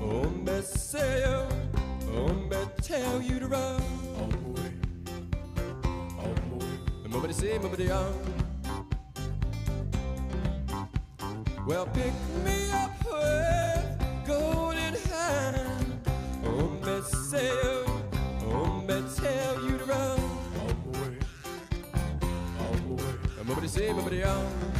Oh, me say you, oh, me tell you to run. Way, on my way. Nobody say, nobody on. Well, pick me up with golden hand. Oh, you, oh, me tell you to run. Way, on my way. Nobody say, nobody on.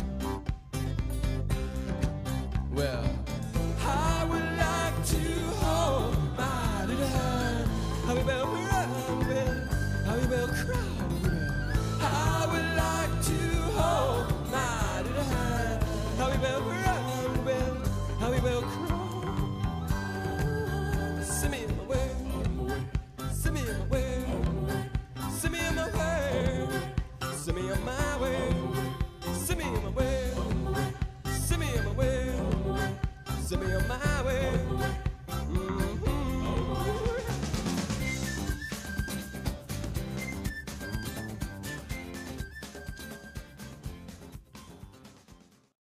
Send me my way. Send me my way. Send me my way. Send me my way. Send me my way. Send me my way. Send me my.